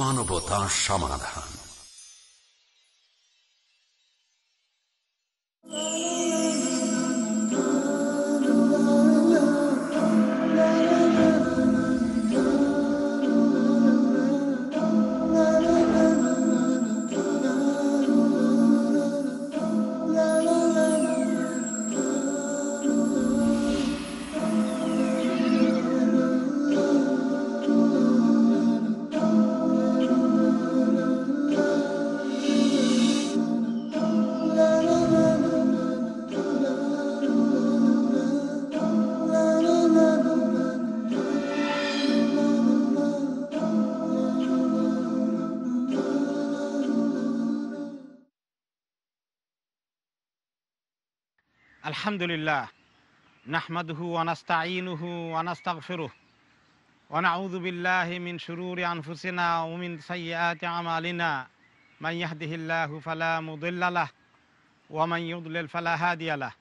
মানবতা সমাধান الحمد لله. نحمده ونستعينه ونستغفره. ونعوذ بالله من شرور أنفسنا ومن سيئات أعمالنا. من يهده الله فلا مضل له ومن يضلل فلا هادي له.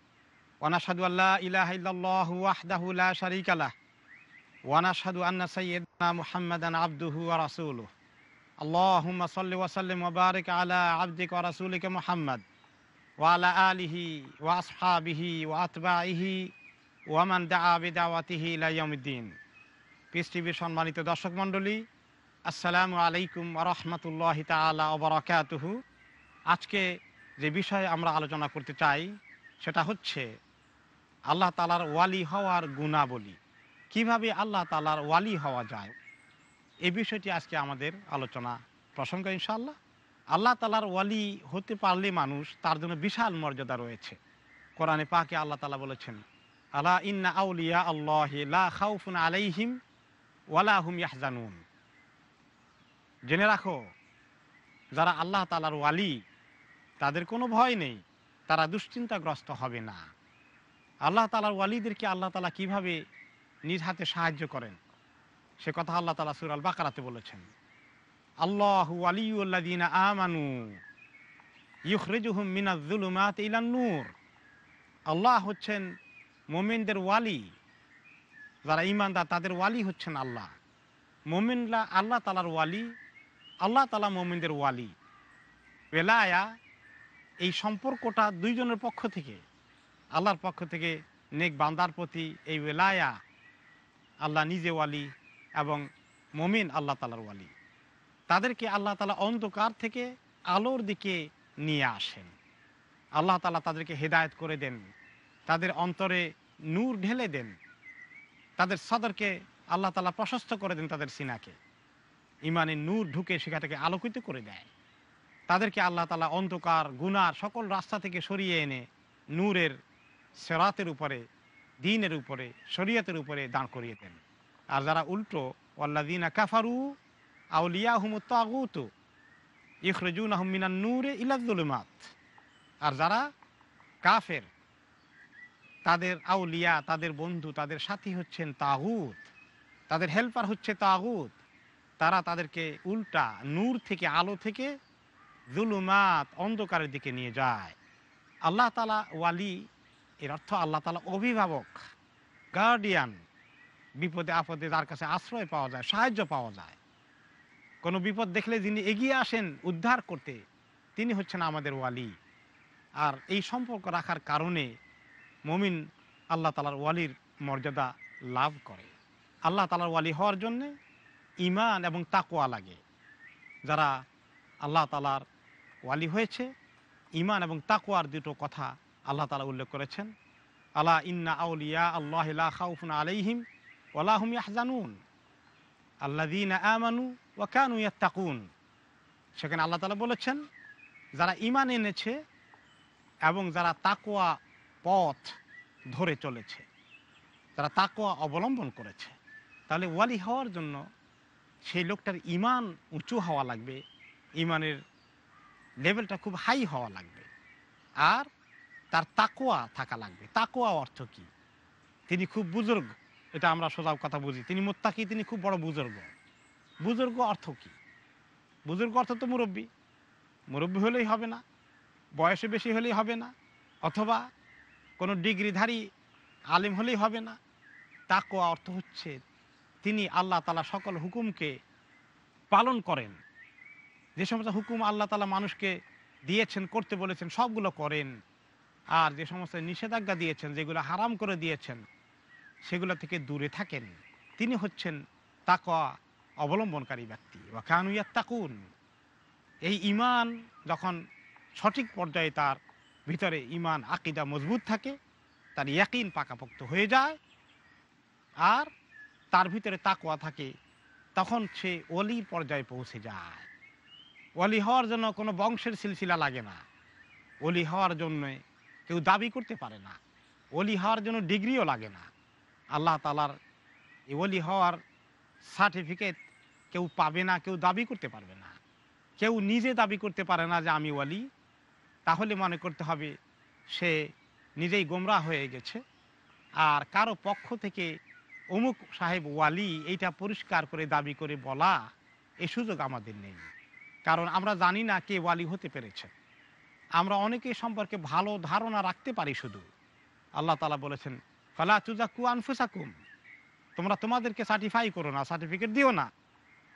ونشهد أن لا إله إلا الله وحده لا شريك له. ونشهد أن سيدنا محمدا عبده ورسوله. اللهم صل وسلم وبارك على عبدك ورسولك محمد. ওয়ালা আলিহি ওয়াসহাবিহি ওয়াতবাহি ওয়ামান দা আবেদাওয়াতিহি ইলাইয়ামুদ্দিন পিস টিভির সম্মানিত দর্শক মণ্ডলী, আসসালামু আলাইকুম রহমতুল্লাহ তালা ওবরাকাতহু। আজকে যে বিষয়ে আমরা আলোচনা করতে চাই, সেটা হচ্ছে আল্লাহ তালার ওয়ালি হওয়ার গুণাবলী। কীভাবে আল্লাহ তালার ওয়ালি হওয়া যায়? এ বিষয়টি আজকে আমাদের আলোচনা প্রসঙ্গ ইনশাল্লাহ আল্লাহ তালার ওয়ালি হতে পারলে মানুষ তার জন্য বিশাল মর্যাদা রয়েছে। কোরআনে পাকে আল্লাহ তালা বলেছেন, আলা ইন্না আউলিয়া আল্লাহ লা খাউফুন আলাইহিম ওয়ালা হুম ইয়াহজানুন। জেনে রাখো, যারা আল্লাহ তালার ওয়ালি, তাদের কোনো ভয় নেই, তারা দুশ্চিন্তাগ্রস্ত হবে না। আল্লাহ তালার ওয়ালিদেরকে আল্লাহ তালা কীভাবে নিজ হাতে সাহায্য করেন? সে কথা আল্লাহ তালা সুরাল বাকারাতে বলেছেন। আল্লাহ আল্লাহ হচ্ছেন মোমেনদের ওয়ালি। যারা ইমানদার তাদের ওয়ালি হচ্ছেন আল্লাহ। মোমিনরা আল্লাহ তালার ওয়ালি, আল্লাহ তালা মোমিনদের ওয়ালি। বেলায়া এই সম্পর্কটা দুইজনের পক্ষ থেকে, আল্লাহর পক্ষ থেকে নেক বান্দার প্রতি এই বেলায়া আল্লাহ নিজে ওয়ালি এবং মমিন আল্লাহ তালার ওয়ালি। তাদেরকে আল্লাহ তালা অন্ধকার থেকে আলোর দিকে নিয়ে আসেন। আল্লাহ তালা তাদেরকে হেদায়ত করে দেন, তাদের অন্তরে নূর ঢেলে দেন, তাদের সদরকে আল্লাহ তালা প্রশস্ত করে দেন তাদের সিনাকে। ইমানে নূর ঢুকে সেখাটাকে আলোকিত করে দেয়। তাদেরকে আল্লাহ তালা অন্ধকার, গুনার সকল রাস্তা থেকে সরিয়ে এনে নূরের, সেরাতের উপরে, দিনের উপরে, শরীয়তের উপরে দাঁড় করিয়ে দেন। আর যারা উল্টো দিনা কাফারু আর যারা কাফের, তাদের আউলিয়া, তাদের বন্ধু, তাদের সাথী হচ্ছেন তাগুত। তাদের হেল্পার হচ্ছে তাগুত। তারা তাদেরকে উল্টা নূর থেকে, আলো থেকে জুলুমাত অন্ধকারের দিকে নিয়ে যায়। আল্লাহ তালা ওয়ালি, এর অর্থ আল্লাহ তালা অভিভাবক, গার্ডিয়ান। বিপদে আপদে তার কাছে আশ্রয় পাওয়া যায়, সাহায্য পাওয়া যায়। কোনো বিপদ দেখলে যিনি এগিয়ে আসেন উদ্ধার করতে, তিনি হচ্ছেন আমাদের ওয়ালি। আর এই সম্পর্ক রাখার কারণে মমিন আল্লাহ তালার ওয়ালির মর্যাদা লাভ করে। আল্লাহ তালার ওয়ালি হওয়ার জন্যে ইমান এবং তাকোয়া লাগে। যারা আল্লাহ তালার ওয়ালি হয়েছে ইমান এবং তাকোয়ার দুটো কথা আল্লাহ তালা উল্লেখ করেছেন। আল্লাহ ইন্না আউলিয়া আল্লাহ খাউফুন আলাইহিম ওলাহুম ইয়াহজানুন। আল্লাদিন আমানু ওয়াকানু সেখানে আল্লাহ তালা বলেছেন, যারা ইমান এনেছে এবং যারা তাকোয়া পথ ধরে চলেছে তারা তাকোয়া অবলম্বন করেছে, তাহলে ওয়ালি হওয়ার জন্য সেই লোকটার ইমান উঁচু হওয়া লাগবে ইমানের লেভেলটা খুব হাই হওয়া লাগবে, আর তার তাকোয়া থাকা লাগবে। তাকোয়া অর্থ কি? তিনি খুব বুজুর্গ, এটা আমরা সোজা কথা বুঝি। তিনি মোত্তাকি, তিনি খুব বড় বুজুর্গ। বুজুর্গ অর্থ কি? বুজুর্গ অর্থ তো মুরব্বী। মুরব্বী হলেই হবে না, বয়সে বেশি হলেই হবে না, অথবা কোনো ডিগ্রিধারী আলিম হলেই হবে না। তাকোয়া অর্থ হচ্ছে তিনি আল্লাহ তালা সকল হুকুমকে পালন করেন। যে সমস্ত হুকুম আল্লাহ তালা মানুষকে দিয়েছেন, করতে বলেছেন, সবগুলো করেন। আর যে সমস্ত নিষেধাজ্ঞা দিয়েছেন, যেগুলো হারাম করে দিয়েছেন, সেগুলো থেকে দূরে থাকেন। তিনি হচ্ছেন তাকওয়া অবলম্বনকারী ব্যক্তি। বা কানুইয়া তাকুন এই ইমান যখন সঠিক পর্যায়ে তার ভিতরে ইমান আকিদা মজবুত থাকে, তার ইয়াকিন পাকাপোক্ত হয়ে যায়, আর তার ভিতরে তাকওয়া থাকে, তখন সে অলির পর্যায়ে পৌঁছে যায়। অলি হওয়ার জন্য কোনো বংশের সিলসিলা লাগে না। অলি হওয়ার জন্য কেউ দাবি করতে পারে না। অলি হওয়ার জন্য ডিগ্রিও লাগে না। আল্লাহ তালার এই অলি হওয়ার সার্টিফিকেট কেউ পাবে না, কেউ দাবি করতে পারবে না। কেউ নিজে দাবি করতে পারে না যে আমি ওয়ালি। তাহলে মনে করতে হবে সে নিজেই গোমরা হয়ে গেছে। আর কারও পক্ষ থেকে অমুক সাহেব ওয়ালি এইটা পরিষ্কার করে দাবি করে বলা এ সুযোগ আমাদের নেই। কারণ আমরা জানি না কে ওয়ালি হতে পেরেছে। আমরা অনেকে সম্পর্কে ভালো ধারণা রাখতে পারি শুধু। আল্লাহ তালা বলেছেন, ফালা তুজাকু আনফুসাকুম। তোমরা তোমাদেরকে সার্টিফাই করো না সার্টিফিকেট দিও না।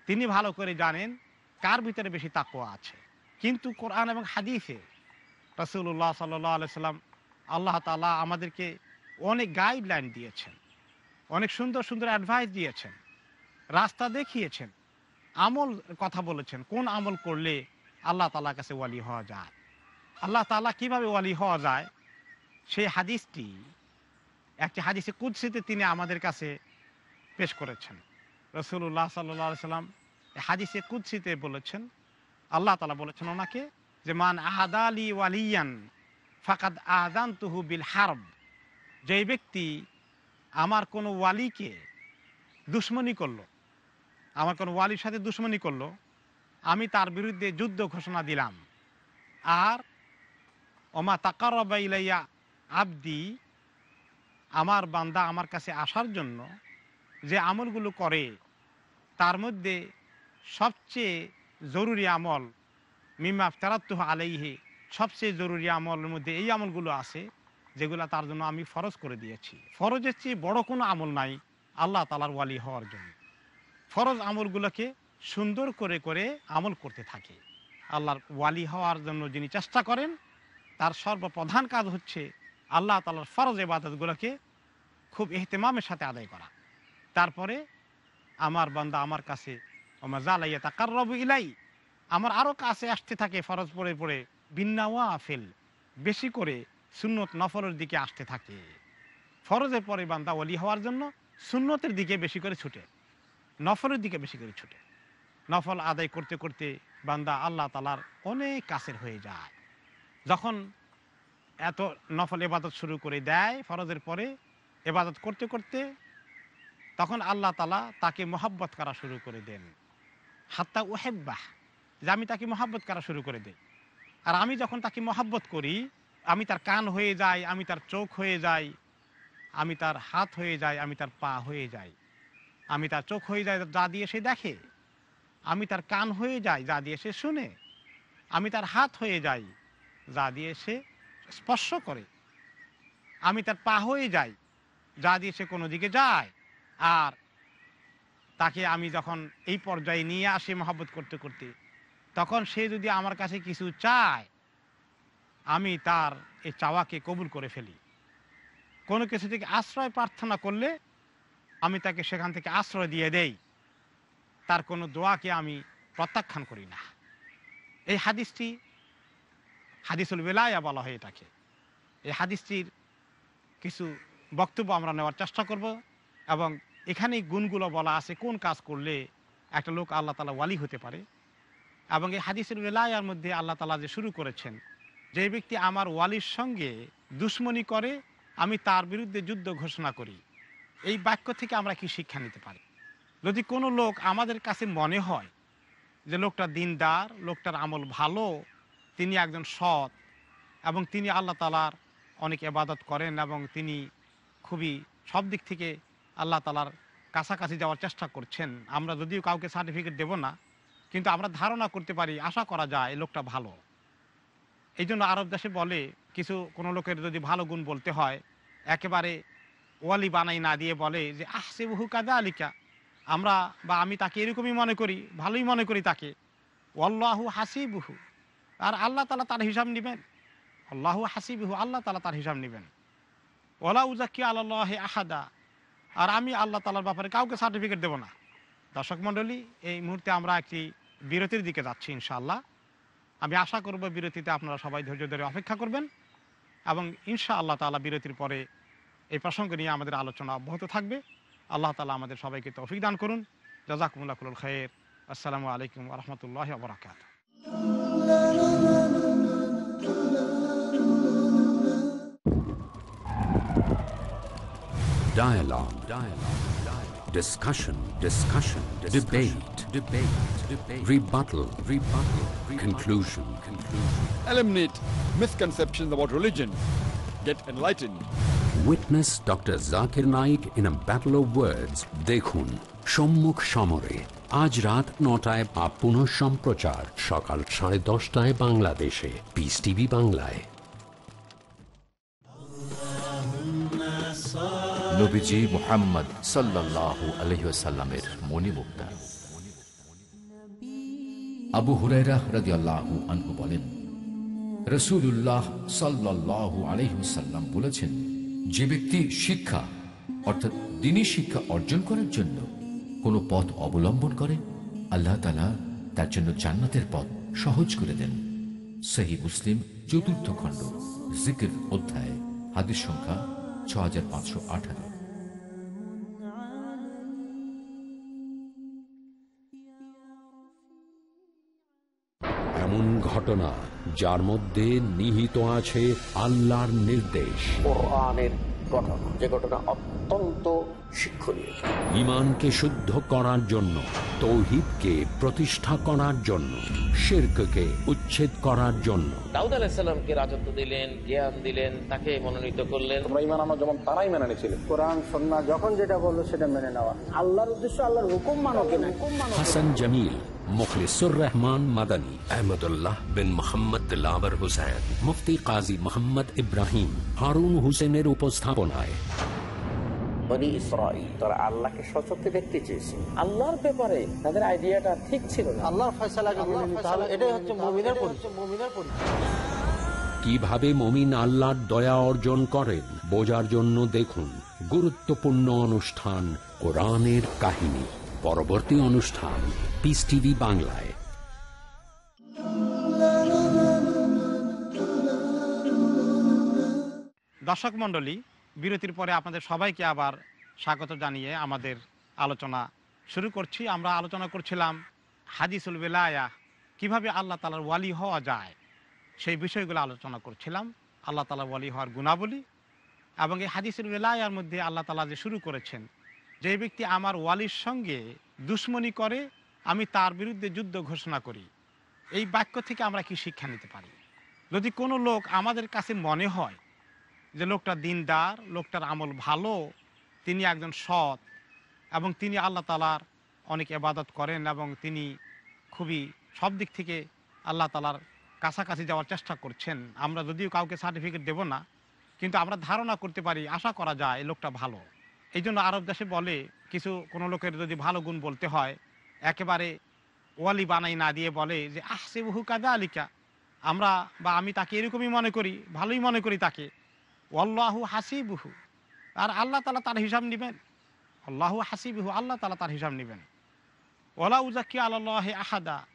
তিনি ভালো করে জানেন কার ভিতরে বেশি তাকুয়া আছে। কিন্তু কোরআন এবং হাদিসে রসুল্লাহ সাল্লাহ আলাইসাল্লাম আল্লাহ তালা আমাদেরকে অনেক গাইডলাইন দিয়েছেন, অনেক সুন্দর সুন্দর অ্যাডভাইস দিয়েছেন, রাস্তা দেখিয়েছেন, আমল কথা বলেছেন, কোন আমল করলে আল্লাহ তালার কাছে ওয়ালি হওয়া যায়। আল্লাহ তালা কীভাবে ওয়ালি হওয়া যায়? সেই হাদিসটি একটি হাদিসে কুৎসিতে তিনি আমাদের কাছে পেশ করেছেন। রসুল্লাহ সাল্লাহ সাল্লাম হাদিসে কুৎসিতে বলেছেন, আল্লাহ তালা বলেছেন ওনাকে যে, মান আহাদালি ওয়ালিয়ান ফাকাদ আদান তুহু বিল হারব যেই ব্যক্তি আমার কোনো ওয়ালিকে দুশ্মনী করল, আমার কোনো ওয়ালির সাথে দুশ্মনী করল, আমি তার বিরুদ্ধে যুদ্ধ ঘোষণা দিলাম। আর ওমা তাকারবা ইলাইয়া আবদি, আমার বান্দা আমার কাছে আসার জন্য যে আমলগুলো করে, তার মধ্যে সবচেয়ে জরুরি আমল মিমা ফেরাত্তুহ আলাইহে, সবচেয়ে জরুরি আমলের মধ্যে এই আমলগুলো আছে, যেগুলো তার জন্য আমি ফরজ করে দিয়েছি। ফরজের চেয়ে বড় কোনো আমল নাই, আল্লাহ তালার ওয়ালি হওয়ার জন্য। ফরজ আমলগুলোকে সুন্দর করে করে আমল করতে থাকে। আল্লাহর ওয়ালি হওয়ার জন্য যিনি চেষ্টা করেন, তার সর্বপ্রধান কাজ হচ্ছে আল্লাহ তালার ফরজ এবাদতগুলোকে খুব এহতেমামের সাথে আদায় করা। তারপরে আমার বান্দা আমার কাছে আমার জালাইয়া তাকার রবু ইলাই। আমার আরও কাছে আসতে থাকে ফরজ পড়ে পড়ে বিন্নাওয়া আফেল বেশি করে সুন্নত নফরের দিকে আসতে থাকে। ফরজের পরে বান্দা ওলি হওয়ার জন্য সুন্নতের দিকে বেশি করে ছুটে, নফলের দিকে বেশি করে ছুটে। নফল আদায় করতে করতে বান্দা আল্লাহ তালার অনেক কাছের হয়ে যায়। যখন এত নফল এবাদত শুরু করে দেয় ফরজের পরে এবাদত করতে করতে তখন আল্লাহ তালা তাকে মোহাব্বত করা শুরু করে দেন। হাত্তা ওহেব্বাহ যে আমি তাকে মহাব্বত করা শুরু করে দিই। আর আমি যখন তাকে মহাব্বত করি, আমি তার কান হয়ে যাই, আমি তার চোখ হয়ে যাই, আমি তার হাত হয়ে যাই, আমি তার পা হয়ে যাই। আমি তার চোখ হয়ে যাই, যা দিয়ে সে দেখে। আমি তার কান হয়ে যাই, যা দিয়ে সে শুনে। আমি তার হাত হয়ে যাই, যা দিয়ে সে স্পর্শ করে। আমি তার পা হয়ে যাই, যা দিয়ে সে কোনো দিকে যায়। আর তাকে আমি যখন এই পর্যায়ে নিয়ে আসি মহাব্বত করতে করতে, তখন সে যদি আমার কাছে কিছু চায়, আমি তার এই চাওয়াকে কবুল করে ফেলি। কোনো কিছু থেকে আশ্রয় প্রার্থনা করলে আমি তাকে সেখান থেকে আশ্রয় দিয়ে দেই। তার কোনো দোয়াকে আমি প্রত্যাখ্যান করি না। এই হাদিসটি হাদিসুল বেলায়া বলা হয় এটাকে। এই হাদিসটির কিছু বক্তব্য আমরা নেওয়ার চেষ্টা করব এবং এখানেই গুণগুলো বলা আছে, কোন কাজ করলে একটা লোক আল্লাহ তালা ওয়ালি হতে পারে। এবং এই হাদিসের বেলায়ার মধ্যে আল্লাহ তালা যে শুরু করেছেন, যে ব্যক্তি আমার ওয়ালির সঙ্গে দুশ্মনী করে, আমি তার বিরুদ্ধে যুদ্ধ ঘোষণা করি, এই বাক্য থেকে আমরা কি শিক্ষা নিতে পারি? যদি কোনো লোক আমাদের কাছে মনে হয় যে লোকটা দিনদার, লোকটার আমল ভালো, তিনি একজন সৎ এবং তিনি আল্লাহ তালার অনেক এবাদত করেন এবং তিনি খুবই সব দিক থেকে আল্লাহ তালার কাছাকাছি যাওয়ার চেষ্টা করছেন। আমরা যদিও কাউকে সার্টিফিকেট দেব না, কিন্তু আমরা ধারণা করতে পারি, আশা করা যায় এই লোকটা ভালো। এই জন্য আরব দেশে বলে, কিছু কোনো লোকের যদি ভালো গুণ বলতে হয়, একেবারে ওয়ালি বানাই না দিয়ে বলে যে আহসে বহু কাদা আলিকা। আমরা বা আমি তাকে এরকমই মনে করি, ভালোই মনে করি তাকে। অল্লাহু হাসি হাসিবুহু। আর আল্লাহ তালা তার হিসাব নেবেন। আল্লাহু হাসিবুহু, আল্লাহ তালা তার হিসাব নেবেন। ওলা উজাক্কি আল্লাহ আহাদা। আর আমি আল্লাহ তালার ব্যাপারে কাউকে সার্টিফিকেট দেবো না। দর্শক মণ্ডলী, এই মুহূর্তে আমরা একটি বিরতির দিকে যাচ্ছি ইনশাআল্লাহ। আমি আশা করব বিরতিতে আপনারা সবাই ধৈর্য ধরে অপেক্ষা করবেন এবং ইনশা আল্লাহ তালা বিরতির পরে এই প্রসঙ্গ নিয়ে আমাদের আলোচনা অব্যাহত থাকবে। আল্লাহ তালা আমাদের সবাইকে তৌফিক দান করুন। জাজাকুমুল্লাহ কুল খায়ের আসসালামু আলাইকুম রহমতুল্লাহ বরাকাত Dialogue. Dialogue. Dialogue. Discussion. Discussion. Debate. Debate. Debate. Rebuttal. Rebuttal. Conclusion. Conclusion. Eliminate misconceptions about religion. Get enlightened. Witness Dr. Zakir Naik in a battle of words. দেখুন সম্মুখ সমরে আজ রাত নটায় বা পুনঃ সম্প্রচার সকাল সাড়ে দশটায় বাংলাদেশে পিস টিভি বাংলায় নবীজি মোহাম্মদ সাল্লাল্লাহু আলহিসাল্লামের মণিমুক্তা। আবু হুরাইরা রাদিয়াল্লাহু আনহু বলেন রসুল্লাহ সাল্লাল্লাহু আলহিসাল্লাম বলেছেন, যে ব্যক্তি শিক্ষা, অর্থাৎ দিনী শিক্ষা অর্জন করার জন্য কোনো পথ অবলম্বন করে, আল্লাহ তালা তার জন্য জান্নাতের পথ সহজ করে দেন। সেহী মুসলিম, চতুর্থ খণ্ড, জিকির অধ্যায়, হাদিস সংখ্যা ছ হাজার পাঁচশো আঠারো। এমন ঘটনা যার মধ্যে নিহিত আছে আল্লাহর নির্দেশ। যে ঘটনা অত্যন্ত শিক্ষণীয়। ইমানকে শুদ্ধ করার জন্য তৌহিদকে প্রতিষ্ঠা করার জন্য শিরককে উচ্ছেদ করার জন্য। দাউদ আলাহিসাল্লামকে রাজত্ব দিলেন জ্ঞান দিলেন তাকে মনোনীত করলেন। তোমরা ইমান আনো যেমন তারাই মেনে নিয়েছিল। কোরআন সন্না যখন যেটা বলল সেটা মেনে নেওয়া। আল্লাহর উদ্দেশ্য আল্লাহর হুকুম মানো কিনা? হাসান জামিল মুখলিসুর রহমান মাদানী আহমদুল্লাহ বিন মোহাম্মদ দিলাবর হুসেন মুফতি কাজী মোহাম্মদ ইব্রাহিম হারুন হুসেনের উপস্থাপনায়। বনি ইসরাইল তারা আল্লাহকে সচক্ষে দেখতে চেয়েছে। আল্লাহর ব্যাপারে তাদের আইডিয়াটা ঠিক ছিল না। আল্লাহর ফয়সালাকে মেনে নিতে হবে এটাই হচ্ছে মুমিনের মুমিনের কীভাবে মমিন আল্লাহর দয়া অর্জন করেন বোঝার জন্য দেখুন গুরুত্বপূর্ণ অনুষ্ঠান কোরআনের কাহিনী। পরবর্তী অনুষ্ঠান পিস টিভি বাংলায়। দর্শক মণ্ডলী বিরতির পরে আপনাদের সবাইকে আবার স্বাগত জানিয়ে আমাদের আলোচনা শুরু করছি। আমরা আলোচনা করছিলাম হাদিসুল বেলায়া কীভাবে আল্লাহ তালার ওয়ালি হওয়া যায়, সেই বিষয়গুলো আলোচনা করছিলাম। আল্লাহ তালা ওয়ালি হওয়ার গুণাবলী এবং এই হাদিসুল বেলায়ার মধ্যে আল্লাহ তালা যে শুরু করেছেন, যে ব্যক্তি আমার ওয়ালির সঙ্গে দুশ্মনী করে, আমি তার বিরুদ্ধে যুদ্ধ ঘোষণা করি, এই বাক্য থেকে আমরা কি শিক্ষা নিতে পারি? যদি কোনো লোক আমাদের কাছে মনে হয় যে লোকটা দিনদার, লোকটার আমল ভালো, তিনি একজন সৎ এবং তিনি আল্লাহ তালার অনেক এবাদত করেন এবং তিনি খুবই সব দিক থেকে আল্লাহ তালার কাছাকাছি যাওয়ার চেষ্টা করছেন। আমরা যদিও কাউকে সার্টিফিকেট দেব না, কিন্তু আমরা ধারণা করতে পারি, আশা করা যায় লোকটা ভালো। এই জন্য আরব দেশে বলে, কিছু কোনো লোকের যদি ভালো গুণ বলতে হয়, একেবারে ওয়ালি বানাই না দিয়ে বলে যে আহসে বহু কাদা আলিকা আমরা বা আমি তাকে এরকমই মনে করি, ভালোই মনে করি তাকে। আল্লাহু হাসিবুহু। আর আল্লাহ তালা তার হিসাব নেবেন। আল্লাহু হাসিবুহু, আল্লাহ তালা তার হিসাব নেবেন। ওলা উজাক্কি আল্লাহ আহাদা।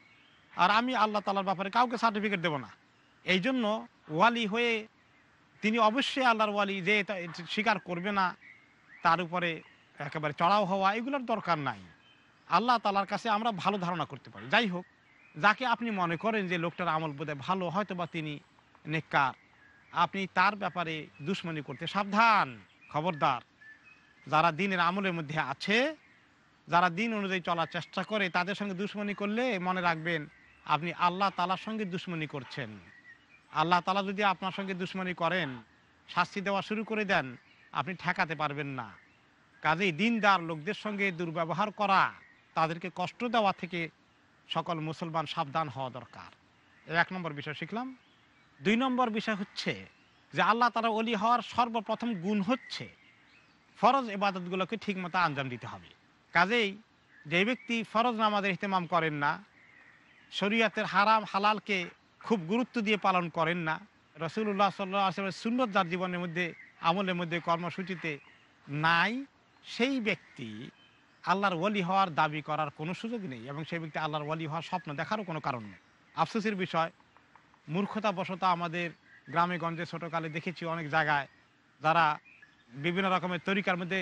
আর আমি আল্লাহ তালার ব্যাপারে কাউকে সার্টিফিকেট দেব না। এই জন্য ওয়ালি হয়ে তিনি অবশ্যই আল্লাহর ওয়ালি যে স্বীকার করবে না, তার উপরে একেবারে চড়াও হওয়া এগুলোর দরকার নাই। আল্লাহ তালার কাছে আমরা ভালো ধারণা করতে পারি। যাই হোক, যাকে আপনি মনে করেন যে লোকটার আমল বোধহয় ভালো হয়তো বা তিনি নেককার। আপনি তার ব্যাপারে দুশ্মনী করতে সাবধান, খবরদার। যারা দিনের আমলের মধ্যে আছে, যারা দিন অনুযায়ী চলার চেষ্টা করে, তাদের সঙ্গে দুশ্মনী করলে মনে রাখবেন, আপনি আল্লাহ তালার সঙ্গে দুশ্মনী করছেন। আল্লাহ তালা যদি আপনার সঙ্গে দুশ্মনী করেন, শাস্তি দেওয়া শুরু করে দেন, আপনি ঠেকাতে পারবেন না। কাজেই দিনদার লোকদের সঙ্গে দুর্ব্যবহার করা, তাদেরকে কষ্ট দেওয়া থেকে সকল মুসলমান সাবধান হওয়া দরকার। এক নম্বর বিষয় শিখলাম। দুই নম্বর বিষয় হচ্ছে যে আল্লাহ তারা অলি হওয়ার সর্বপ্রথম গুণ হচ্ছে ফরজ এবাদতগুলোকে ঠিকমতো আঞ্জাম দিতে হবে। কাজেই যে ব্যক্তি ফরজ নামাজের ইহতেমাম করেন না, শরীয়তের হারাম হালালকে খুব গুরুত্ব দিয়ে পালন করেন না রসুল্লাহ সাল্লাহ সুন্নত যার জীবনের মধ্যে, আমলের মধ্যে, কর্মসূচিতে নাই, সেই ব্যক্তি আল্লাহর ওয়ালি হওয়ার দাবি করার কোনো সুযোগ নেই এবং সেই ব্যক্তি আল্লাহর ওয়ালি হওয়ার স্বপ্ন দেখারও কোনো কারণ নেই। আফসোসের বিষয় মূর্খতা বশত আমাদের গ্রামে, গঞ্জে, ছোটোকালে দেখেছি অনেক জায়গায় যারা বিভিন্ন রকমের তরিকার মধ্যে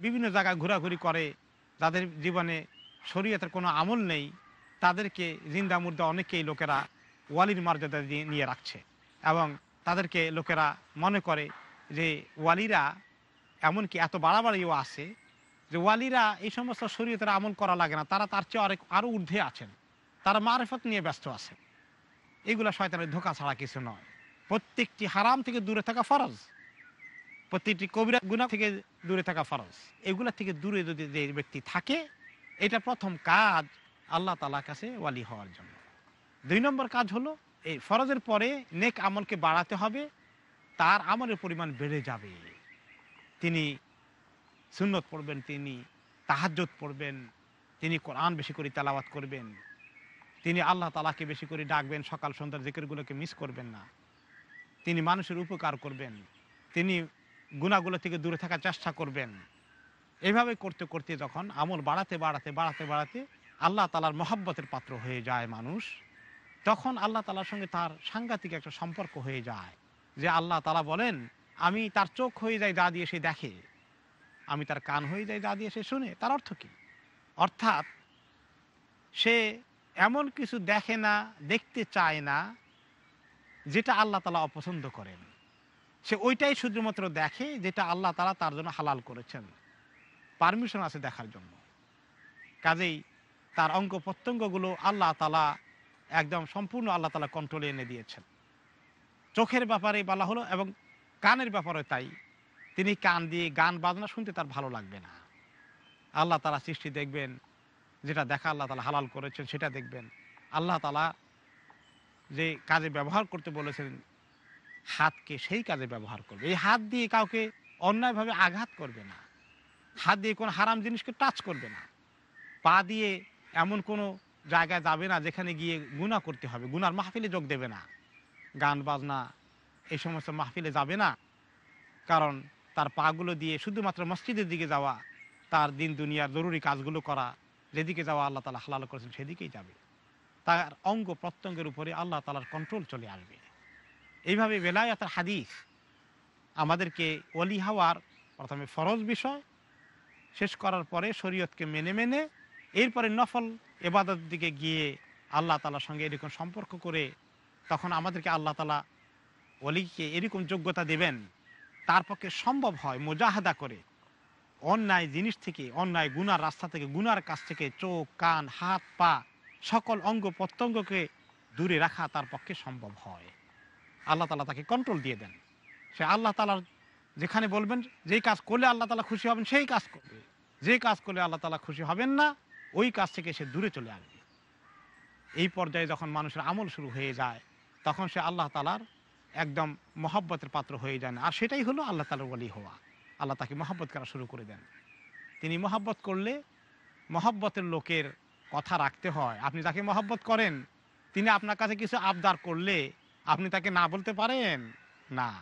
বিভিন্ন জায়গায় ঘোরাঘুরি করে, যাদের জীবনে শরীয়তের কোনো আমল নেই, তাদেরকে জিন্দা মুর্দা অনেকেই লোকেরা ওয়ালির মর্যাদা দিয়ে নিয়ে রাখছে এবং তাদেরকে লোকেরা মনে করে যে ওয়ালিরা এমনকি এত বাড়াবাড়িও আছে যে ওয়ালিরা এই সমস্ত শরীয়তের আমল করা লাগে না, তারা তার চেয়ে অনেক আরও ঊর্ধ্বে আছেন, তারা মারেফত নিয়ে ব্যস্ত আছে এগুলো শয়তানের ধোকা ছাড়া কিছু নয়। প্রত্যেকটি হারাম থেকে দূরে থাকা ফরজ। প্রত্যেকটি কবিরা গুণা থেকে দূরে থাকা ফরজ। এগুলা থেকে দূরে যদি যে ব্যক্তি থাকে, এটা প্রথম কাজ আল্লাহ তালার কাছে ওয়ালি হওয়ার জন্য। দুই নম্বর কাজ হলো, এই ফরজের পরে নেক আমলকে বাড়াতে হবে, তার আমলের পরিমাণ বেড়ে যাবে। তিনি সুন্নত পড়বেন, তিনি তাহাজ্জত পড়বেন, তিনি কোরআন বেশি করে তেলাওয়াত করবেন। তিনি আল্লাহ তালাকে বেশি করে ডাকবেন, সকাল সন্ধ্যার জিকিরগুলোকে মিস করবেন না। তিনি মানুষের উপকার করবেন। তিনি গুণাগুলো থেকে দূরে থাকার চেষ্টা করবেন। এইভাবে করতে করতে যখন আমল বাড়াতে বাড়াতে বাড়াতে বাড়াতে আল্লাহ তালার মহাব্বতের পাত্র হয়ে যায় মানুষ, তখন আল্লাহ তালার সঙ্গে তার সাংঘাতিক একটা সম্পর্ক হয়ে যায়। যে আল্লাহ তালা বলেন, আমি তার চোখ হয়ে যাই যা দিয়ে সে দেখে। আমি তার কান হয়ে যাই যা দিয়ে সে শুনে। তার অর্থ কী? অর্থাৎ সে এমন কিছু দেখে না, দেখতে চায় না, যেটা আল্লাহ তালা অপছন্দ করেন। সে ওইটাই শুধুমাত্র দেখে যেটা আল্লাহ তালা তার জন্য হালাল করেছেন। পারমিশন আছে দেখার জন্য। কাজেই তার অঙ্গ প্রত্যঙ্গগুলো আল্লাহ তালা একদম সম্পূর্ণ আল্লাহ তালা কন্ট্রোলে এনে দিয়েছেন। চোখের ব্যাপারে বলা হলো এবং কানের ব্যাপারে তাই। তিনি কান দিয়ে গান বাজনা শুনতে তার ভালো লাগবে না। আল্লাহ তালা সৃষ্টি দেখবেন যেটা দেখা আল্লাহ তালা হালাল করেছেন, সেটা দেখবেন। আল্লাহ তালা যে কাজে ব্যবহার করতে বলেছেন, হাতকে সেই কাজে ব্যবহার করবে। এই হাত দিয়ে কাউকে অন্যায়ভাবে আঘাত করবে না। হাত দিয়ে কোনো হারাম জিনিসকে টাচ করবে না। পা দিয়ে এমন কোনো জায়গায় যাবে না যেখানে গিয়ে গুণা করতে হবে। গুনার মাহফিলে যোগ দেবে না। গান বাজনা, এই সমস্ত মাহফিলে যাবে না। কারণ তার পাগুলো দিয়ে শুধুমাত্র মসজিদের দিকে যাওয়া, তার দিন দুনিয়ার জরুরি কাজগুলো করা যেদিকে যাওয়া আল্লাহ তালা হালাল করেছেন সেদিকেই যাবে। তার অঙ্গ প্রত্যঙ্গের উপরে আল্লাহ তালার কন্ট্রোল চলে আসবে। এইভাবে বেলায়াতের হাদিস আমাদেরকে অলি হওয়ার প্রথমে ফরজ বিষয়, শেষ করার পরে শরীয়তকে মেনে মেনে, এরপরে নফল এবাদত দিকে গিয়ে আল্লাহ তালার সঙ্গে এরকম সম্পর্ক করে তখন আমাদেরকে আল্লাহ তালা অলিকে এরকম যোগ্যতা দেবেন। তার পক্ষে সম্ভব হয় মোজাহাদা করে। অন্যায় জিনিস থেকে, অন্যায় গুনার রাস্তা থেকে, গুনার কাছ থেকে চোখ, কান, হাত, পা, সকল অঙ্গ প্রত্যঙ্গকে দূরে রাখা তার পক্ষে সম্ভব হয়। আল্লাহ তালা তাকে কন্ট্রোল দিয়ে দেন। সে আল্লাহ তালার যেখানে বলবেন, যেই কাজ করলে আল্লাহ তালা খুশি হবেন, সেই কাজ করবে। যে কাজ করলে আল্লাহ তালা খুশি হবেন না, ওই কাজ থেকে সে দূরে চলে আসবে। এই পর্যায়ে যখন মানুষের আমল শুরু হয়ে যায়, তখন সে আল্লাহ তালার একদম মহব্বতের পাত্র হয়ে যায় না। আর সেটাই হলো আল্লাহ তালার বলি হওয়া। আল্লাহ তাকে মহব্বত করা শুরু করে দেন। তিনি মহব্বত করলে মহব্বতের লোকের কথা রাখতে হয়। আপনি তাকে মহব্বত করেন, তিনি আপনার কাছে কিছু আবদার করলে আপনি তাকে না বলতে পারেন? না।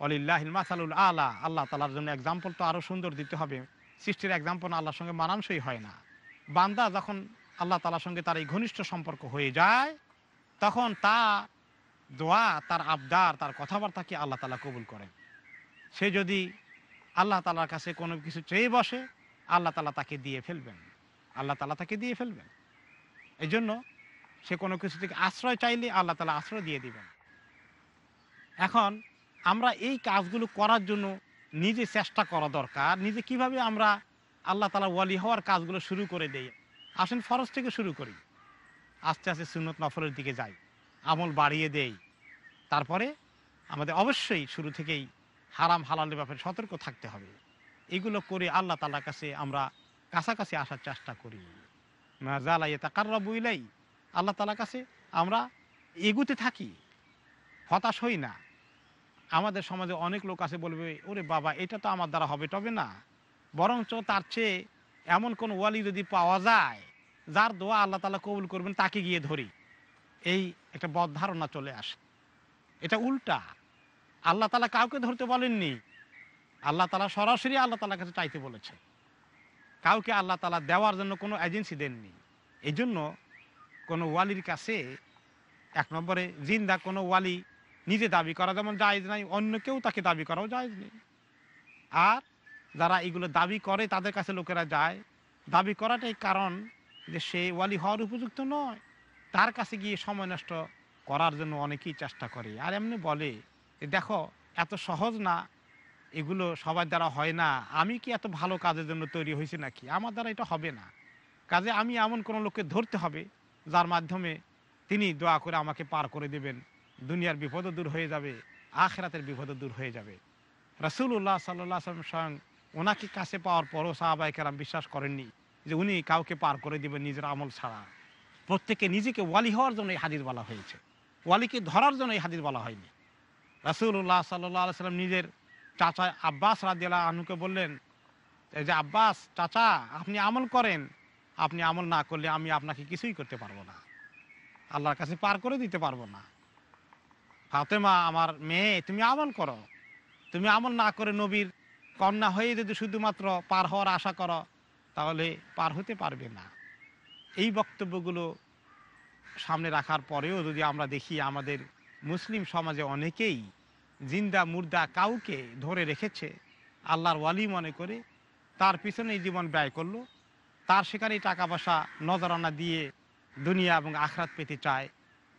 অলিল্লাহ মাসালুল আলা। আল্লাহ তালার জন্য এক্সাম্পল তো আরও সুন্দর দিতে হবে। সৃষ্টির এক্সাম্পল আল্লাহর সঙ্গে মানানসই হয় না। বান্দা যখন আল্লাহ তালার সঙ্গে তার এই ঘনিষ্ঠ সম্পর্ক হয়ে যায়, তখন তা দোয়া, তার আবদার, তার কথাবার্তাকে আল্লাহ তালা কবুল করেন। সে যদি আল্লাহ তালার কাছে কোনো কিছু চেয়ে বসে, আল্লাহ তালা তাকে দিয়ে ফেলবেন। আল্লাহ তালা তাকে দিয়ে ফেলবেন। এই জন্য সে কোনো কিছু থেকে আশ্রয় চাইলে আল্লাহ তালা আশ্রয় দিয়ে দিবেন। এখন আমরা এই কাজগুলো করার জন্য নিজে চেষ্টা করা দরকার। নিজে কীভাবে আমরা আল্লাহ তালা ওয়ালি হওয়ার কাজগুলো শুরু করে দেই। আসেন ফরজ থেকে শুরু করি। আস্তে আস্তে সুন্নত নফরের দিকে যাই। আমল বাড়িয়ে দেই। তারপরে আমাদের অবশ্যই শুরু থেকেই হারাম হালালের ব্যাপারে সতর্ক থাকতে হবে। এগুলো করে আল্লাহ তালার কাছে আমরা কাছাকাছি আসার চেষ্টা করি। না জালাই তাকাররা বইলাই আল্লাহ তালার কাছে আমরা এগুতে থাকি, হতাশ হই না। আমাদের সমাজে অনেক লোক আছে বলবে, ওরে বাবা, এটা তো আমার দ্বারা হবে তবে না। বরঞ্চ তার চেয়ে এমন কোন ওয়ালি যদি পাওয়া যায়, যার দোয়া আল্লাহ তালা কবুল করবেন, তাকে গিয়ে ধরি। এই একটা বদ ধারণা চলে আসে। এটা উল্টা। আল্লাহ তালা কাউকে ধরতে বলেননি। আল্লাহ তালা সরাসরি আল্লাহ তালার কাছে চাইতে বলেছে। কাউকে আল্লাহ তালা দেওয়ার জন্য কোনো এজেন্সি দেননি। এই জন্য কোনো ওয়ালির কাছে এক নম্বরে জিন্দা কোনো ওয়ালি নিজে দাবি করা যেমন জায়েজ নাই, অন্য কেউ তাকে দাবি করাও জায়েজ নেই। আর যারা এগুলো দাবি করে তাদের কাছে লোকেরা যায়। দাবি করাটাই কারণ যে সে ওয়ালি হওয়ার উপযুক্ত নয়। তার কাছে গিয়ে সময় নষ্ট করার জন্য অনেকেই চেষ্টা করে। আর এমনি বলে দেখো, এত সহজ না, এগুলো সবার দ্বারা হয় না। আমি কি এত ভালো কাজের জন্য তৈরি হয়েছি নাকি? আমার দ্বারা এটা হবে না। কাজে আমি এমন কোনো লোককে ধরতে হবে, যার মাধ্যমে তিনি দোয়া করে আমাকে পার করে দেবেন। দুনিয়ার বিপদও দূর হয়ে যাবে, আখেরাতের বিপদও দূর হয়ে যাবে। রাসুল্লাহ সাল্লাহ সাল্লাম স্বয়ং ওনাকে কাছে পাওয়ার পরও সাহাবাই কেরাম বিশ্বাস করেননি যে উনি কাউকে পার করে দেবেন নিজের আমল ছাড়া। প্রত্যেকে নিজেকে ওয়ালি হওয়ার জন্য এই হাদিস বলা হয়েছে। ওয়ালিকে ধরার জন্য এই হাদিস বলা হয়নি। রাসুল্লাহ সাল্লাহ সাল্লাম নিজের চাচা আব্বাস রাজিয়াল্লাহ আনুকে বললেন যে আব্বাস, চাচা, আপনি আমল করেন। আপনি আমল না করলে আমি আপনাকে কিছুই করতে পারব না। আল্লাহর কাছে পার করে দিতে পারব না। ফাতেমা, আমার মেয়ে, তুমি আমল করো। তুমি আমল না করে নবীর কন্যা হয়ে যদি শুধুমাত্র পার হওয়ার আশা করো, তাহলে পার হতে পারবে না। এই বক্তব্যগুলো সামনে রাখার পরেও যদি আমরা দেখি আমাদের মুসলিম সমাজে অনেকেই জিন্দা, মুর্দা কাউকে ধরে রেখেছে, আল্লাহর ওয়ালি মনে করে, তার পিছনে জীবন ব্যয় করল, তার সেখানে টাকা পয়সা নজরানা দিয়ে দুনিয়া এবং আখরাত পেতে চায়।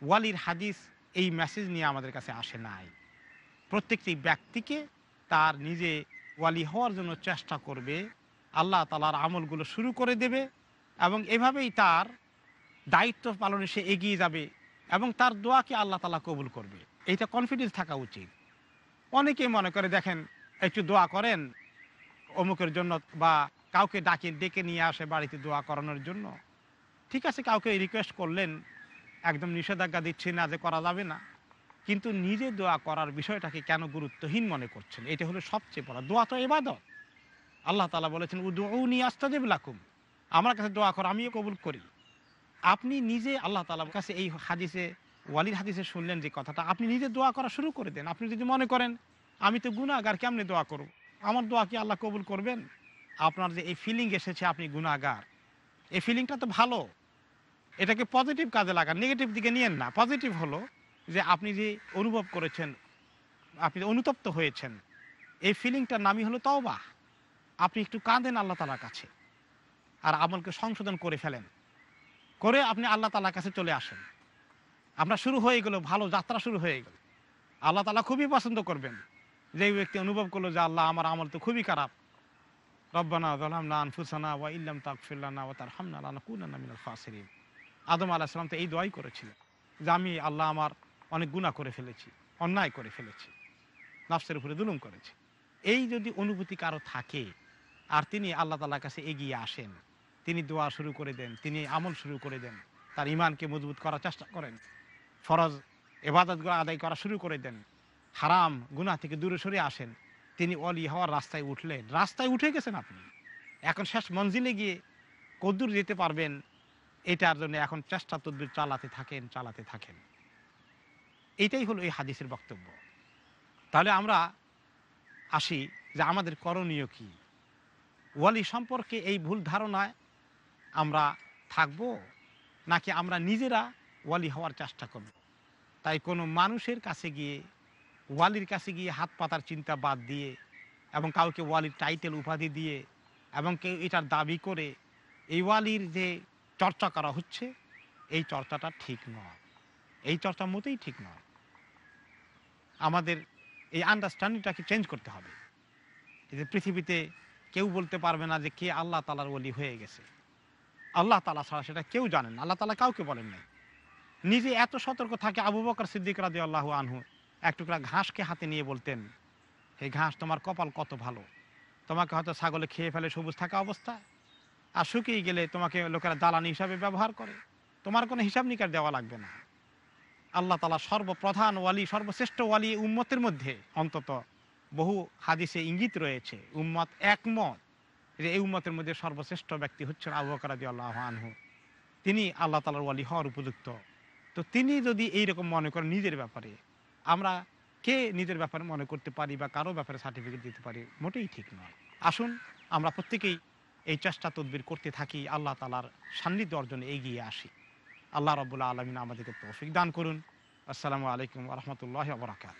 ওয়ালির হাদিস এই মেসেজ নিয়ে আমাদের কাছে আসে নাই। প্রত্যেকটি ব্যক্তিকে তার নিজে ওয়ালি হওয়ার জন্য চেষ্টা করবে, আল্লাহ তালার আমলগুলো শুরু করে দেবে এবং এভাবেই তার দায়িত্ব পালনে সে এগিয়ে যাবে। এবং তার দোয়াকে আল্লাহ তালা কবুল করবে? এইটা কনফিডেন্স থাকা উচিত। অনেকেই মনে করে, দেখেন, একটু দোয়া করেন, অমুকের জন্য বা কাউকে ডাকে, ডেকে নিয়ে আসে বাড়িতে দোয়া করানোর জন্য। ঠিক আছে, কাউকে রিকোয়েস্ট করলেন, একদম নিষেধাজ্ঞা দিচ্ছি না যে করা যাবে না। কিন্তু নিজে দোয়া করার বিষয়টাকে কেন গুরুত্বহীন মনে করছেন? এটা হলো সবচেয়ে বড়। দোয়া তো এবাদত আল্লাহ তালা বলেছেন উদৌনি আস্তাদেব লাকুম। আমার কাছে দোয়া কর, আমিও কবুল করি। আপনি নিজে আল্লাহ তালার কাছে এই হাদিসে, ওয়ালির হাদিসে শুনলেন যে কথাটা, আপনি নিজে দোয়া করা শুরু করে দেন। আপনি যদি মনে করেন, আমি তো গুণাগার কেমনে দোয়া করব? আমার দোয়া কি আল্লাহ কবুল করবেন? আপনার যে এই ফিলিং এসেছে, আপনি গুণাগার এই ফিলিংটা তো ভালো। এটাকে পজিটিভ কাজে লাগান। নেগেটিভ দিকে নিয়েন না। পজিটিভ হলো যে আপনি যে অনুভব করেছেন, আপনি অনুতপ্ত হয়েছেন, এই ফিলিংটার নামই হলো তওবা। আপনি একটু কাঁদেন আল্লাহ তালার কাছে। আর আমলকে সংশোধন করে ফেলেন। করে আপনি আল্লাহ তালার কাছে চলে আসেন। আপনার শুরু হয়ে গেল, ভালো যাত্রা শুরু হয়ে গেল। আল্লাহ তালা খুবই পছন্দ করবেন। যে ব্যক্তি অনুভব করল যে আল্লাহ আমার আমল তো খুবই খারাপ। রব্বানা জালামনা আনফুসানা ওয়া ইল্লাম তাগফিরলানা ওয়া তারহামনা লানাকুনান্না মিনাল খাসিরিন। আদম আলাইহিস সালাম তো এই দোয়াই করেছিলেন যে আমি আল্লাহ আমার অনেক গুনাহ করে ফেলেছি, অন্যায় করে ফেলেছি, নফসের উপরে দুলুম করেছি। এই যদি অনুভূতি কারও থাকে, আর তিনি আল্লাহ তালার কাছে এগিয়ে আসেন তিনি দোয়া শুরু করে দেন, তিনি আমল শুরু করে দেন, তার ইমানকে মজবুত করার চেষ্টা করেন, ফরজ এবাদতগুলো আদায় করা শুরু করে দেন, হারাম গুনাহ থেকে দূরে সরে আসেন, তিনি অলি হওয়ার রাস্তায় উঠলেন। রাস্তায় উঠে গেছেন আপনি। এখন শেষ মঞ্জিলে গিয়ে কদ্দূর যেতে পারবেন, এটার জন্য এখন চেষ্টা তদ্দুর চালাতে থাকেন চালাতে থাকেন। এটাই হলো এই হাদিসের বক্তব্য। তাহলে আমরা আসি যে আমাদের করণীয় কি? ওয়ালি সম্পর্কে এই ভুল ধারণায় আমরা থাকব, নাকি আমরা নিজেরা ওয়ালি হওয়ার চেষ্টা করব? তাই কোনো মানুষের কাছে গিয়ে, ওয়ালির কাছে গিয়ে হাত পাতার চিন্তা বাদ দিয়ে এবং কাউকে ওয়ালির টাইটেল উপাধি দিয়ে এবং কেউ এটার দাবি করে, এই ওয়ালির যে চর্চা করা হচ্ছে, এই চর্চাটা ঠিক নয়। এই চর্চা মতেই ঠিক নয়। আমাদের এই আন্ডারস্ট্যান্ডিংটাকে চেঞ্জ করতে হবে। যে পৃথিবীতে কেউ বলতে পারবে না যে কে আল্লাহ তালার ওলি হয়ে গেছে। আল্লাহ তালা ছাড়া সেটা কেউ জানেন আল্লাহ তালা কাউকে বলেন নাই। নিজে এত সতর্ক থাকে আবু বকর সিদ্দিক রাজি আল্লাহ আনহু, এক টুকরা ঘাসকে হাতে নিয়ে বলতেন এই ঘাস, তোমার কপাল কত ভালো? তোমাকে হয়তো ছাগলে খেয়ে ফেলে সবুজ থাকা অবস্থায়। আর শুকিয়ে গেলে তোমাকে লোকেরা দালানি হিসাবে ব্যবহার করে। তোমার কোনো হিসাব নিকার দেওয়া লাগবে না। আল্লাহ তালা সর্বপ্রধান ওয়ালি, সর্বশ্রেষ্ঠ ওয়ালি উম্মতের মধ্যে অন্তত বহু হাদিসে ইঙ্গিত রয়েছে, উম্মত একমত। যে এই উম্মতের মধ্যে সর্বশ্রেষ্ঠ ব্যক্তি হচ্ছেন আবু বকর রাদিয়াল্লাহু আনহু। তিনি আল্লাহ তালার ওয়ালি হওয়ার উপযুক্ত। তো তিনি যদি এইরকম মনে করেন নিজের ব্যাপারে, আমরা কে নিজের ব্যাপারে মনে করতে পারি বা কারও ব্যাপারে সার্টিফিকেট দিতে পারি, মোটেই ঠিক নয়। আসুন, আমরা প্রত্যেকেই এই চেষ্টা তদবির করতে থাকি, আল্লাহ তালার সান্নিধ্য অর্জনে এগিয়ে আসি। আল্লাহ রবুল্লা আলমিন আমাদেরকে তৌফিক দান করুন। আসসালামু আলাইকুম রহমতুল্লাহ বরাকাত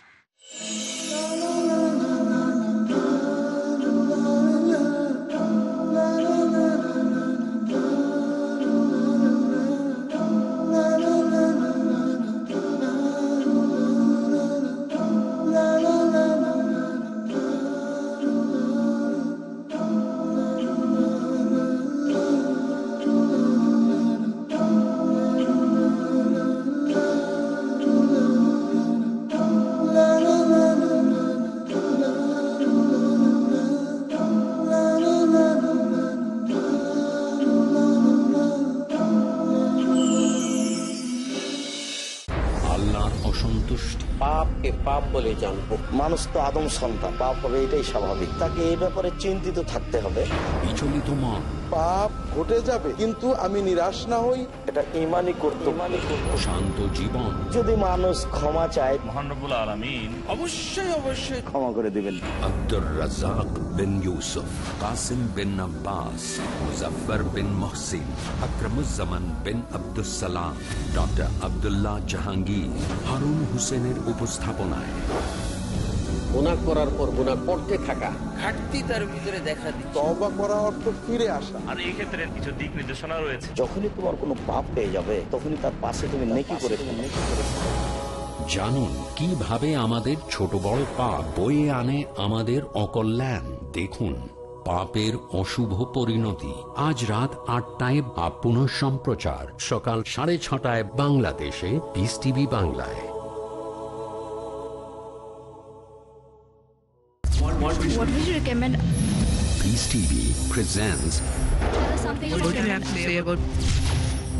মানুষ তো আদম সন্তান পাপ হবে এটাই স্বাভাবিক। তাকে এই ব্যাপারে চিন্তিত থাকতে হবে। বিচলিত মন পাপ ঘটে যাবে কিন্তু আমি নিরাশ না হই। এটা ইমানই করতে শান্ত জীবন। যদি মানুষ ক্ষমা চায় মহানবুল আলমিন অবশ্যই অবশ্যই ক্ষমা করে দিবেন। আব্দুর রাজাক বিন ইউসুফ কাসিম বিন আব্বাস মুজফর বিন মহসিন আকরমুজ্জামান বিন আব্দুস সালাম ডক্টর আব্দুল্লাহ জাহাঙ্গীর হারুন হোসেনের উপস্থাপনায়। গুনাহ করার পর গুনাহ করতে থাকা। ঘাটতি তার ভিতরে দেখা দিচ্ছে। তবা করা অর্থ ফিরে আসা। আর এই ক্ষেত্রে কিছু দিক নির্দেশনা রয়েছে। যখনই তোমার কোনো পাপ পেয়ে যাবে তখনই তার পাশে তুমি নেকি করে জানুন কীভাবে আমাদের ছোট বড় পাপ বয়ে আনে আমাদের অকল্যাণ? দেখুন পাপের অশুভ পরিণতি। আজ রাত আটটায় বা পুনঃ সম্প্রচার সকাল সাড়ে ছটায় বাংলাদেশে পিস টিভি বাংলায়। What would you, what would you recommend? Peace TV presents. What do you have to say about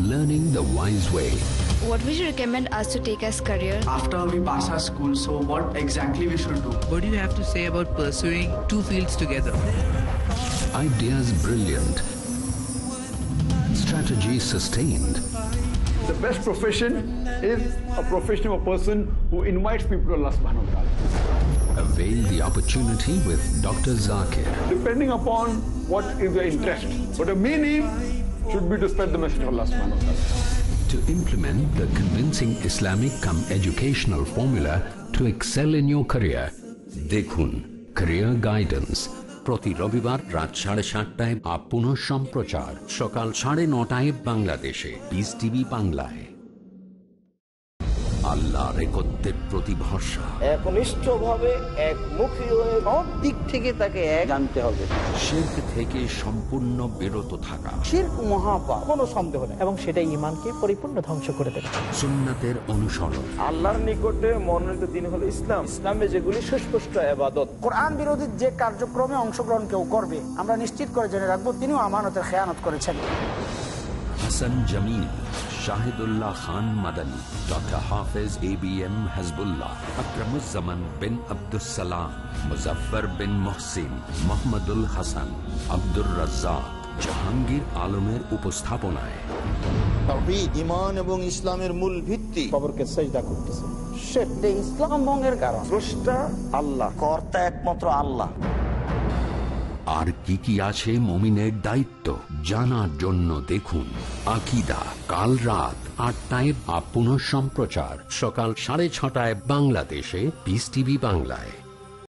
learning the wise way? What would you recommend us to take as career? After we pass our school, so what exactly we should do? What do you have to say about pursuing two fields together? Ideas brilliant. Strategy sustained. The best profession is a profession of a person who invites people to Allah subhanahu wa ta'ala. Avail the opportunity with Dr. Zakir. Depending upon what is your interest. But the main aim should be to spread the message of Allah subhanahu wa ta'ala. To implement the convincing Islamic come educational formula to excel in your career. দেখুন Career Guidance প্রতি রবিবার রাত সাড়ে সাতটায় up পুনঃ সম্প্রচার সকাল সাড়ে নটায় বাংলাদেশে পিস টিভি বাংলায় আল্লাহ রেকত্বের প্রতি ভরসা একনিষ্ঠ ভাবে একমুখী হয়ে সব দিক থেকে তাকে এক জানতে হবে। শির্ক থেকে সম্পূর্ণ বিরত থাকা। শিরক মহাপাপ কোনো সন্দেহ নেই। এবং সেটা ইমানকে পরিপূর্ণ ধ্বংস করে দেবে। সুন্নাতের অনুসরণ। আল্লাহর নিকটে মনোনীত দিন হলো ইসলাম। ইসলামে যেগুলি সুস্পষ্ট আবাদত। কোরআন বিরোধী যে কার্যক্রমে অংশগ্রহণ কেউ করবে আমরা নিশ্চিত করে জেনে রাখব তিনিও আমানতের খেয়ানত করেছেন। Hasan Jamil Shahidullah Khan Madani doctor Hafez A B M Hazbullah Akramuzzaman bin Abdussalam Muzaffar bin Mohsin Mohammadul Hasan Abdur Razzak Jahangir আলমের উপস্থাপনায়। ইমান এবং ইসলামের মূল ভিত্তি। কবরকে সেজদা করতেছে। ইসলাম ভঙ্গের কারণ। স্রষ্টা আল্লাহ কর্তা একমাত্র আল্লাহ। আর কি কি আছে মমিনের দায়িত্ব জানার জন্য দেখুন আকিদা, কাল রাত আটটায় আপন সম্প্রচার সকাল সাড়ে ছটায় বাংলাদেশে পিস টিভি বাংলায়।